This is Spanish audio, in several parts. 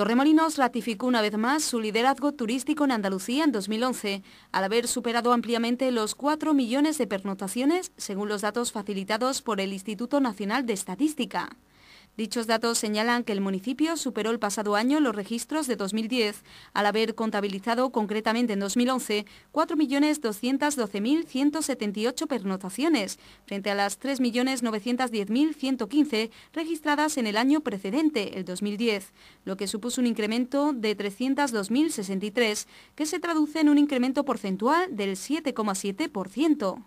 Torremolinos ratificó una vez más su liderazgo turístico en Andalucía en 2011, al haber superado ampliamente los 4 millones de pernotaciones, según los datos facilitados por el Instituto Nacional de Estadística. Dichos datos señalan que el municipio superó el pasado año los registros de 2010, al haber contabilizado concretamente en 2011 4.212.178 pernotaciones, frente a las 3.910.115 registradas en el año precedente, el 2010, lo que supuso un incremento de 302.063, que se traduce en un incremento porcentual del 7,7%.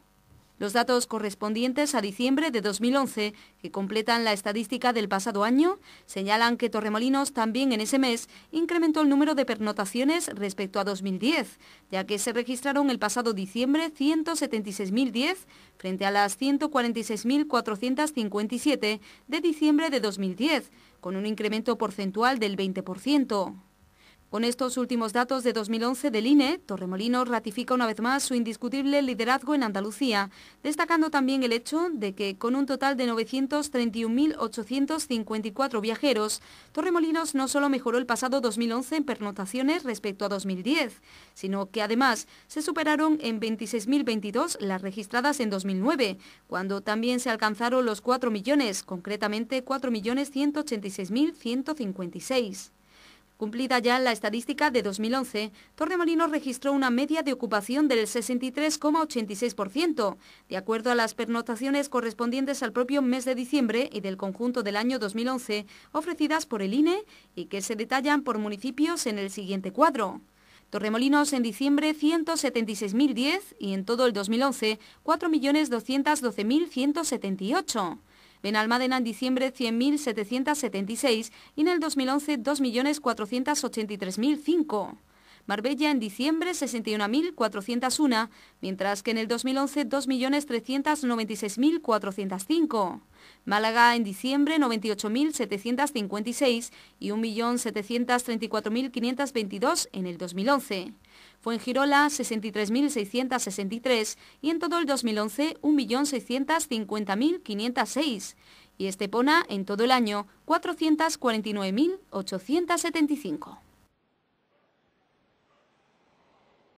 Los datos correspondientes a diciembre de 2011, que completan la estadística del pasado año, señalan que Torremolinos también en ese mes incrementó el número de pernotaciones respecto a 2010, ya que se registraron el pasado diciembre 176.010 frente a las 146.457 de diciembre de 2010, con un incremento porcentual del 20%. Con estos últimos datos de 2011 del INE, Torremolinos ratifica una vez más su indiscutible liderazgo en Andalucía, destacando también el hecho de que con un total de 931.854 viajeros, Torremolinos no solo mejoró el pasado 2011 en pernotaciones respecto a 2010, sino que además se superaron en 26.022 las registradas en 2009, cuando también se alcanzaron los 4 millones, concretamente 4.186.156. Cumplida ya la estadística de 2011, Torremolinos registró una media de ocupación del 63,86%, de acuerdo a las pernotaciones correspondientes al propio mes de diciembre y del conjunto del año 2011 ofrecidas por el INE y que se detallan por municipios en el siguiente cuadro. Torremolinos en diciembre 176.010 y en todo el 2011 4.212.178. Benalmádena en diciembre 100.776 y en el 2011 2.483.005. Marbella en diciembre 61.401, mientras que en el 2011 2.396.405. Málaga en diciembre 98.756 y 1.734.522 en el 2011. Fuengirola 63.663 y en todo el 2011 1.650.506 y Estepona en todo el año 449.875.